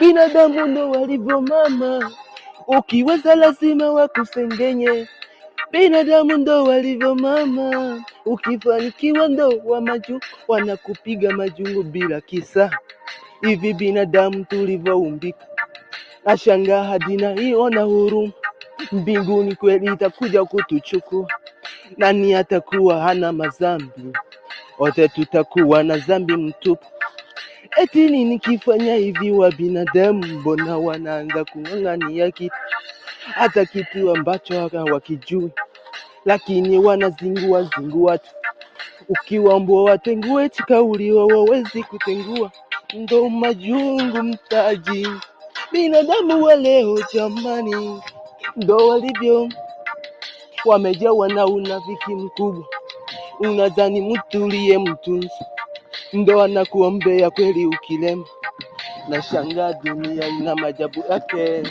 Binadamu ndo walivyo mama, ukiweza lazima wakusengenye. Binadamu ndo walivyo mama, ukifanikiwa ndo wa maju wanakupiga majungu bila kisa. Hivi binadamu tulivyoumbika, nashangaa hadi naiona huruma. Mbinguni kweli itakuja kutuchukua, nani atakuwa hana mazambi? Wote tutakuwa na zambi mtupu. Eti nini kifanya hivi wa binadamu, mbona wanaanza kung'ang'ania kitu? Hata kitu ambacho hawakijui, lakini wanazingua zingua tu. Ukiwaambia watengue eti wawezi kutengua, ndo majungu mtaji. Binadamu wa leo jamani, ndo walivyo, wamejawa na unafiki mkubwa. Unadhani mtu uliye mtunzi ndo anakuombea kweli ukilema. Nashangaa dunia ina maajabu yake.